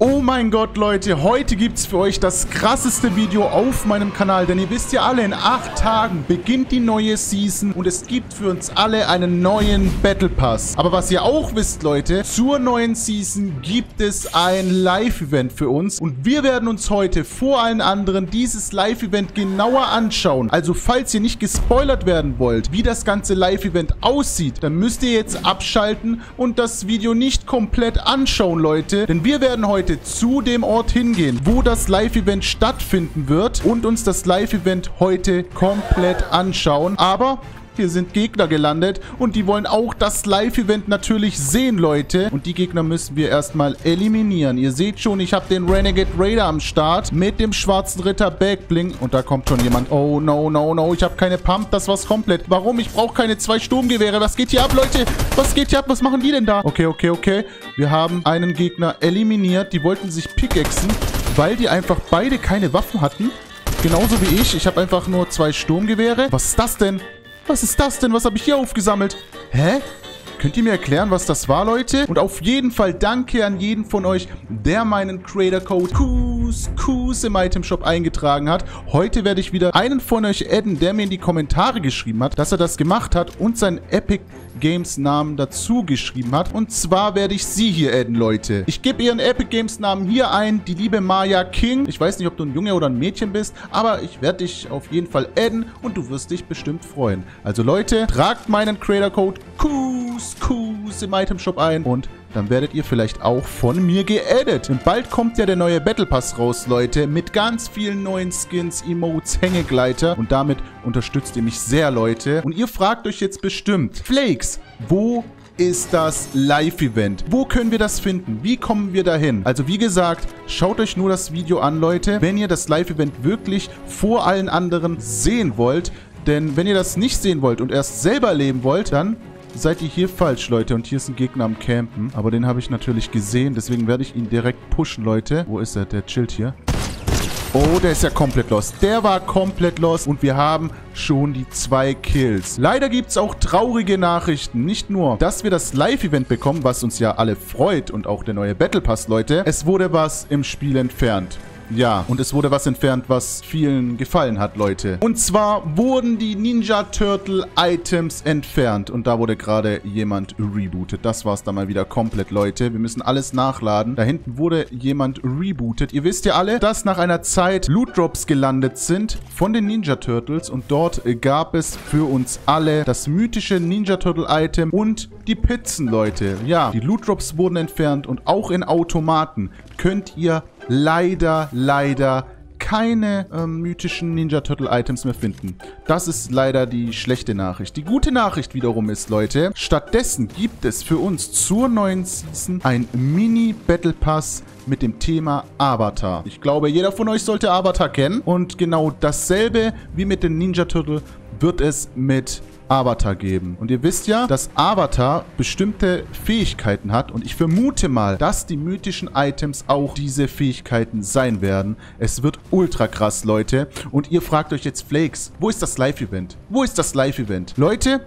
Oh mein Gott, Leute, heute gibt's für euch das krasseste Video auf meinem Kanal, denn ihr wisst ja alle, in acht Tagen beginnt die neue Season und es gibt für uns alle einen neuen Battle Pass. Aber was ihr auch wisst, Leute, zur neuen Season gibt es ein Live-Event für uns und wir werden uns heute vor allen anderen dieses Live-Event genauer anschauen. Also falls ihr nicht gespoilert werden wollt, wie das ganze Live-Event aussieht, dann müsst ihr jetzt abschalten und das Video nicht komplett anschauen, Leute, denn wir werden heute heute zu dem Ort hingehen, wo das Live-Event stattfinden wird und uns das Live-Event heute komplett anschauen. Aber hier sind Gegner gelandet und die wollen auch das Live-Event natürlich sehen, Leute. Und die Gegner müssen wir erstmal eliminieren. Ihr seht schon, ich habe den Renegade Raider am Start mit dem schwarzen Ritter Backbling. Und da kommt schon jemand. Oh, no, no, no. Ich habe keine Pump. Das war's komplett. Warum? Ich brauche keine zwei Sturmgewehre. Was geht hier ab, Leute? Was geht hier ab? Was machen die denn da? Okay, okay, okay. Wir haben einen Gegner eliminiert. Die wollten sich pickaxen, weil die einfach beide keine Waffen hatten. Genauso wie ich. Ich habe einfach nur zwei Sturmgewehre. Was ist das denn? Was ist das denn? Was habe ich hier aufgesammelt? Hä? Könnt ihr mir erklären, was das war, Leute? Und auf jeden Fall danke an jeden von euch, der meinen Creator Code KUS, KUS im Item Shop eingetragen hat. Heute werde ich wieder einen von euch adden, der mir in die Kommentare geschrieben hat, dass er das gemacht hat und sein Epic Games Namen dazu geschrieben hat. Und zwar werde ich sie hier adden, Leute. Ich gebe ihren Epic Games Namen hier ein, die liebe Maya King. Ich weiß nicht, ob du ein Junge oder ein Mädchen bist, aber ich werde dich auf jeden Fall adden und du wirst dich bestimmt freuen. Also Leute, tragt meinen Creator Code KUS im Item Shop ein und dann werdet ihr vielleicht auch von mir geaddet. Und bald kommt ja der neue Battle Pass raus, Leute, mit ganz vielen neuen Skins, Emotes, Hängegleiter. Und damit unterstützt ihr mich sehr, Leute. Und ihr fragt euch jetzt bestimmt, Flakes, wo ist das Live-Event. Wo können wir das finden? Wie kommen wir dahin? Also wie gesagt, schaut euch nur das Video an, Leute. Wenn ihr das Live-Event wirklich vor allen anderen sehen wollt, denn wenn ihr das nicht sehen wollt und erst selber erleben wollt, dann seid ihr hier falsch, Leute. Und hier ist ein Gegner am Campen. Aber den habe ich natürlich gesehen. Deswegen werde ich ihn direkt pushen, Leute. Wo ist er? Der chillt hier. Oh, der ist ja komplett los. Der war komplett los und wir haben schon die zwei Kills. Leider gibt es auch traurige Nachrichten. Nicht nur, dass wir das Live-Event bekommen, was uns ja alle freut und auch der neue Battle Pass, Leute. Es wurde was im Spiel entfernt. Ja, und es wurde was entfernt, was vielen gefallen hat, Leute. Und zwar wurden die Ninja Turtle Items entfernt. Und da wurde gerade jemand rebootet. Das war es dann mal wieder komplett, Leute. Wir müssen alles nachladen. Da hinten wurde jemand rebootet. Ihr wisst ja alle, dass nach einer Zeit Loot Drops gelandet sind von den Ninja Turtles. Und dort gab es für uns alle das mythische Ninja Turtle Item und die Pizzen, Leute. Ja, die Loot Drops wurden entfernt und auch in Automaten könnt ihr leider, leider keine ähm, mythischen Ninja Turtle Items mehr finden. Das ist leider die schlechte Nachricht. Die gute Nachricht wiederum ist, Leute, stattdessen gibt es für uns zur neuen Season ein Mini Battle Pass mit dem Thema Avatar. Ich glaube, jeder von euch sollte Avatar kennen und genau dasselbe wie mit den Ninja Turtle wird es mit Avatar geben. Und ihr wisst ja, dass Avatar bestimmte Fähigkeiten hat und ich vermute mal, dass die mythischen Items auch diese Fähigkeiten sein werden. Es wird ultra krass, Leute. Und ihr fragt euch jetzt, Flakes, wo ist das Live-Event? Wo ist das Live-Event? Leute,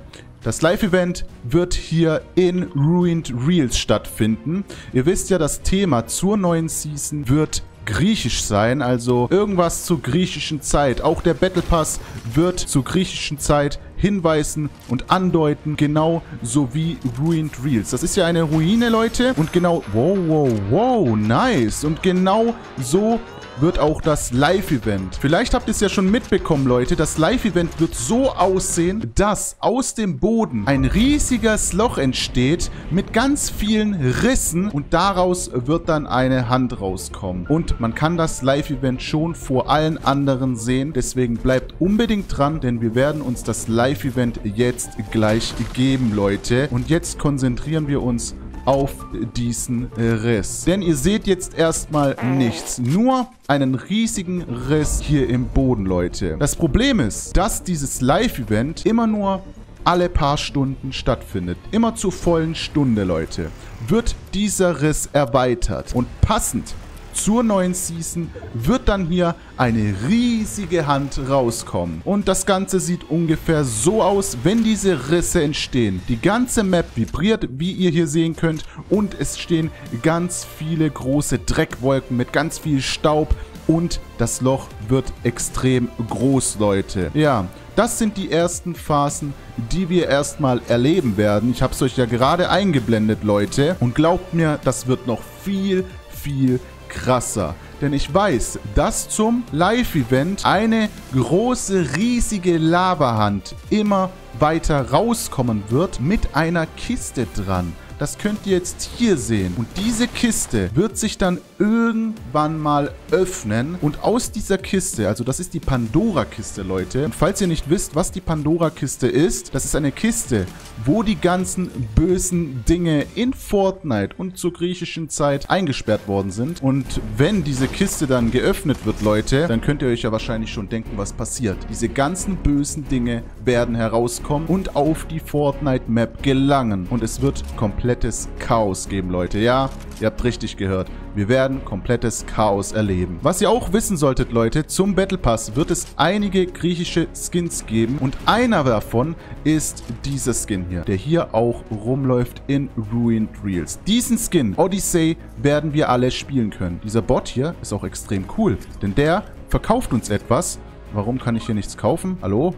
das Live-Event wird hier in Ruined Reels stattfinden. Ihr wisst ja, das Thema zur neuen Season wird griechisch sein, also irgendwas zur griechischen Zeit. Auch der Battle Pass wird zur griechischen Zeit hinweisen und andeuten, genau so wie Ruined Reels. Das ist ja eine Ruine, Leute. Und genau, wow, wow, wow, nice. Und genau so wird auch das Live-Event. Vielleicht habt ihr es ja schon mitbekommen, Leute. Das Live-Event wird so aussehen, dass aus dem Boden ein riesiges Loch entsteht mit ganz vielen Rissen und daraus wird dann eine Hand rauskommen. Und man kann das Live-Event schon vor allen anderen sehen. Deswegen bleibt unbedingt dran, denn wir werden uns das Live-Event jetzt gleich geben, Leute. Und jetzt konzentrieren wir uns auf diesen Riss. Denn ihr seht jetzt erstmal nichts. Nur einen riesigen Riss hier im Boden, Leute. Das Problem ist, dass dieses Live-Event immer nur alle paar Stunden stattfindet. Immer zur vollen Stunde, Leute. Wird dieser Riss erweitert. Und passend zur neuen Season wird dann hier eine riesige Hand rauskommen. Und das Ganze sieht ungefähr so aus, wenn diese Risse entstehen. Die ganze Map vibriert, wie ihr hier sehen könnt. Und es stehen ganz viele große Dreckwolken mit ganz viel Staub. Und das Loch wird extrem groß, Leute. Ja, das sind die ersten Phasen, die wir erstmal erleben werden. Ich habe es euch ja gerade eingeblendet, Leute. Und glaubt mir, das wird noch viel, viel krasser. Denn ich weiß, dass zum Live-Event eine große, riesige Lavahand immer weiter rauskommen wird mit einer Kiste dran. Das könnt ihr jetzt hier sehen. Und diese Kiste wird sich dann irgendwann mal öffnen. Und aus dieser Kiste, also das ist die Pandora-Kiste, Leute. Und falls ihr nicht wisst, was die Pandora-Kiste ist, das ist eine Kiste, wo die ganzen bösen Dinge in Fortnite und zur griechischen Zeit eingesperrt worden sind. Und wenn diese Kiste dann geöffnet wird, Leute, dann könnt ihr euch ja wahrscheinlich schon denken, was passiert. Diese ganzen bösen Dinge werden herauskommen und auf die Fortnite-Map gelangen. Und es wird komplett komplettes Chaos geben, Leute. Ja, ihr habt richtig gehört. Wir werden komplettes Chaos erleben. Was ihr auch wissen solltet, Leute, zum Battle Pass wird es einige griechische Skins geben. Und einer davon ist dieser Skin hier, der hier auch rumläuft in Ruined Reels. Diesen Skin, Odyssey, werden wir alle spielen können. Dieser Bot hier ist auch extrem cool, denn der verkauft uns etwas. Warum kann ich hier nichts kaufen? Hallo?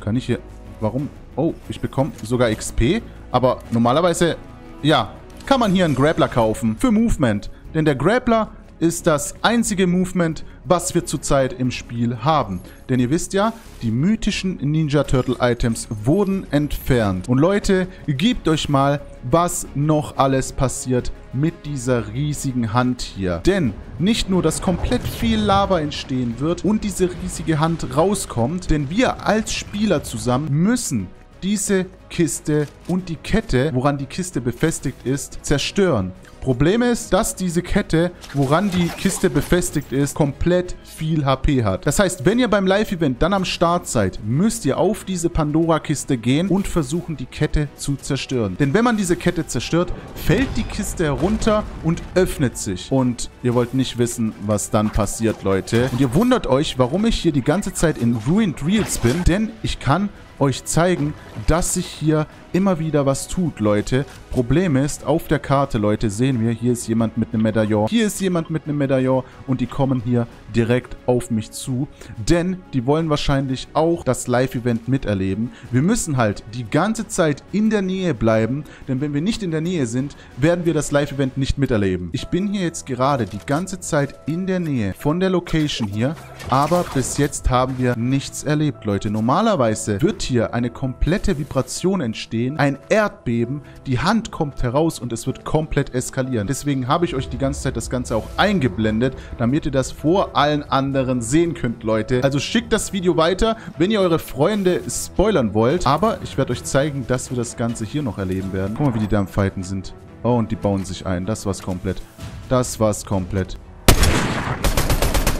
Kann ich hier... Warum? Oh, ich bekomme sogar XP. Aber normalerweise ja, kann man hier einen Grappler kaufen für Movement. Denn der Grappler ist das einzige Movement, was wir zurzeit im Spiel haben. Denn ihr wisst ja, die mythischen Ninja Turtle Items wurden entfernt. Und Leute, gebt euch mal, was noch alles passiert mit dieser riesigen Hand hier. Denn nicht nur, dass komplett viel Lava entstehen wird und diese riesige Hand rauskommt, denn wir als Spieler zusammen müssen diese Kiste und die Kette, woran die Kiste befestigt ist, zerstören. Problem ist, dass diese Kette, woran die Kiste befestigt ist, komplett viel HP hat. Das heißt, wenn ihr beim Live-Event dann am Start seid, müsst ihr auf diese Pandora-Kiste gehen und versuchen, die Kette zu zerstören. Denn wenn man diese Kette zerstört, fällt die Kiste herunter und öffnet sich. Und ihr wollt nicht wissen, was dann passiert, Leute. Und ihr wundert euch, warum ich hier die ganze Zeit in Ruined Reels bin, denn ich kann euch zeigen, dass sich hier immer wieder was tut, Leute. Problem ist, auf der Karte, Leute, sehen wir, hier ist jemand mit einem Medaillon, hier ist jemand mit einem Medaillon und die kommen hier direkt auf mich zu, denn die wollen wahrscheinlich auch das Live-Event miterleben. Wir müssen halt die ganze Zeit in der Nähe bleiben, denn wenn wir nicht in der Nähe sind, werden wir das Live-Event nicht miterleben. Ich bin hier jetzt gerade die ganze Zeit in der Nähe von der Location hier, aber bis jetzt haben wir nichts erlebt, Leute. Normalerweise wird hier eine komplette Vibration entstehen, ein Erdbeben, die Hand kommt heraus und es wird komplett eskalieren. Deswegen habe ich euch die ganze Zeit das Ganze auch eingeblendet, damit ihr das vor allen anderen sehen könnt, Leute. Also schickt das Video weiter, wenn ihr eure Freunde spoilern wollt. Aber ich werde euch zeigen, dass wir das Ganze hier noch erleben werden. Guck mal, wie die da am Fighten sind. Oh, und die bauen sich ein. Das war's komplett. Das war's komplett.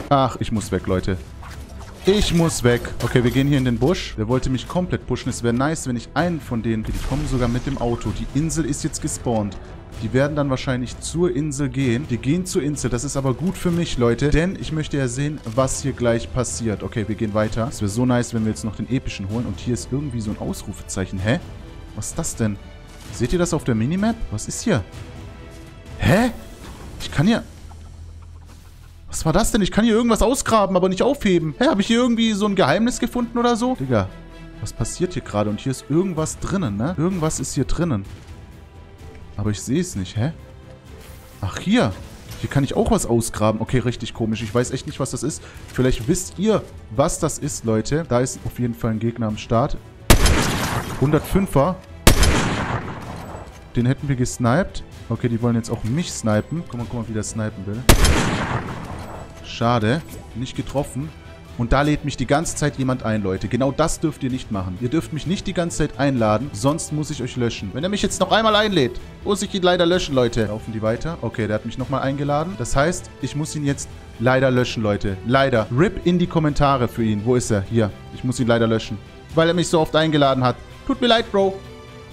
Ach, ich muss weg, Leute. Ich muss weg. Okay, wir gehen hier in den Busch. Der wollte mich komplett pushen. Es wäre nice, wenn ich einen von denen... Die kommen sogar mit dem Auto. Die Insel ist jetzt gespawnt. Die werden dann wahrscheinlich zur Insel gehen. Wir gehen zur Insel. Das ist aber gut für mich, Leute. Denn ich möchte ja sehen, was hier gleich passiert. Okay, wir gehen weiter. Es wäre so nice, wenn wir jetzt noch den epischen holen. Und hier ist irgendwie so ein Ausrufezeichen. Hä? Was ist das denn? Seht ihr das auf der Minimap? Was ist hier? Hä? Ich kann hier... Was war das denn? Ich kann hier irgendwas ausgraben, aber nicht aufheben. Hä, habe ich hier irgendwie so ein Geheimnis gefunden oder so? Digga, was passiert hier gerade? Und hier ist irgendwas drinnen, ne? Irgendwas ist hier drinnen. Aber ich sehe es nicht, hä? Ach, hier. Hier kann ich auch was ausgraben. Okay, richtig komisch. Ich weiß echt nicht, was das ist. Vielleicht wisst ihr, was das ist, Leute. Da ist auf jeden Fall ein Gegner am Start. 105er. Den hätten wir gesniped. Okay, die wollen jetzt auch mich snipen. Guck mal, guck mal, wie der snipen will. Schade. Nicht getroffen. Und da lädt mich die ganze Zeit jemand ein, Leute. Genau das dürft ihr nicht machen. Ihr dürft mich nicht die ganze Zeit einladen, sonst muss ich euch löschen. Wenn er mich jetzt noch einmal einlädt, muss ich ihn leider löschen, Leute. Laufen die weiter? Okay, der hat mich nochmal eingeladen. Das heißt, ich muss ihn jetzt leider löschen, Leute. Leider. RIP in die Kommentare für ihn. Wo ist er? Hier. Ich muss ihn leider löschen. Weil er mich so oft eingeladen hat. Tut mir leid, Bro.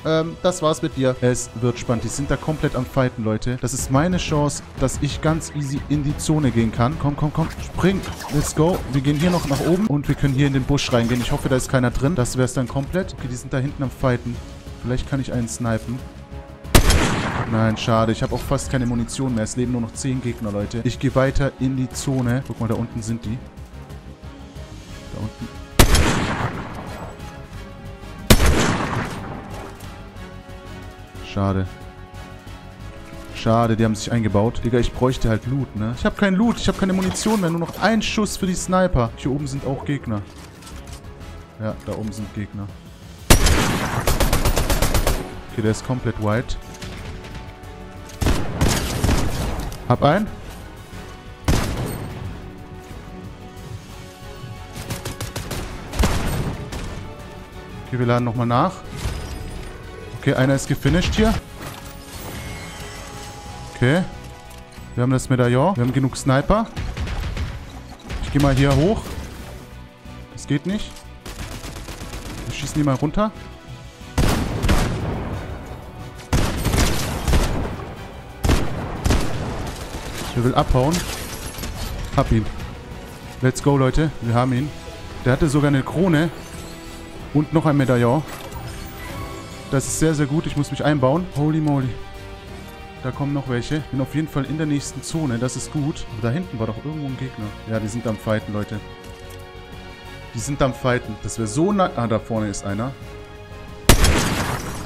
Ähm, das war's mit dir. Es wird spannend. Die sind da komplett am Fighten, Leute. Das ist meine Chance, dass ich ganz easy in die Zone gehen kann. Komm, komm, komm. Spring. Let's go. Wir gehen hier noch nach oben und wir können hier in den Busch reingehen. Ich hoffe, da ist keiner drin. Das wäre es dann komplett. Okay, die sind da hinten am Fighten. Vielleicht kann ich einen snipen. Nein, schade. Ich habe auch fast keine Munition mehr. Es leben nur noch 10 Gegner, Leute. Ich gehe weiter in die Zone. Guck mal, da unten sind die. Da unten. Schade. Schade, die haben sich eingebaut. Digga, ich bräuchte halt Loot, ne? Ich habe keinen Loot, ich habe keine Munition mehr. Nur noch ein Schuss für die Sniper. Hier oben sind auch Gegner. Ja, da oben sind Gegner. Okay, der ist komplett white. Hab einen. Okay, wir laden nochmal nach. Okay, einer ist gefinisht hier. Okay. Wir haben das Medaillon. Wir haben genug Sniper. Ich gehe mal hier hoch. Das geht nicht. Wir schießen die mal runter. Der will abhauen. Hab ihn. Let's go, Leute. Wir haben ihn. Der hatte sogar eine Krone. Und noch ein Medaillon. Das ist sehr, sehr gut. Ich muss mich einbauen. Holy moly. Da kommen noch welche. Bin auf jeden Fall in der nächsten Zone. Das ist gut. Aber da hinten war doch irgendwo ein Gegner. Ja, die sind am Fighten, Leute. Die sind am Fighten. Das wäre so nah... Ah, da vorne ist einer.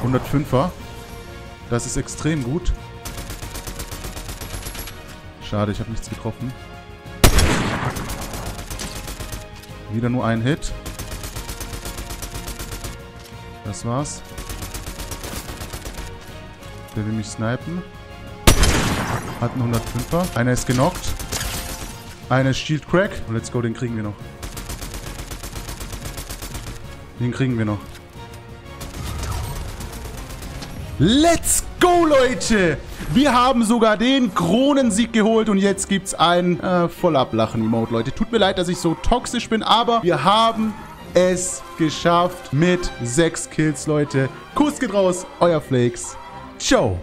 105er. Das ist extrem gut. Schade, ich habe nichts getroffen. Wieder nur ein Hit. Das war's. Der will mich snipen. Hat einen 105er. Einer ist genockt. Einer ist Shield Crack. Oh, let's go, den kriegen wir noch. Den kriegen wir noch. Let's go, Leute! Wir haben sogar den Kronensieg geholt und jetzt gibt's ein äh, Vollablachen-Emote, Leute. Tut mir leid, dass ich so toxisch bin, aber wir haben es geschafft mit sechs Kills, Leute. Kuss geht raus, euer Flakes. show.